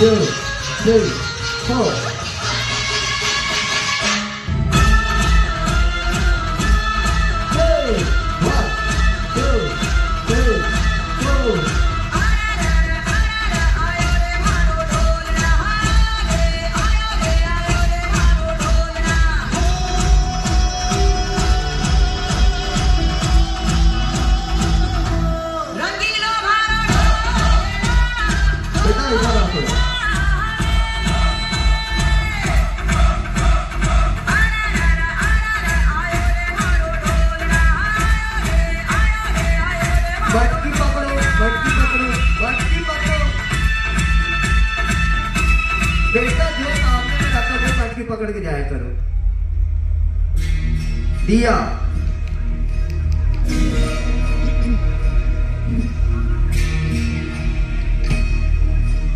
two, three, four. पकड़ो। बेटा जो सामने में रखा वो मटकी पकड़ के जाया करो। दिया।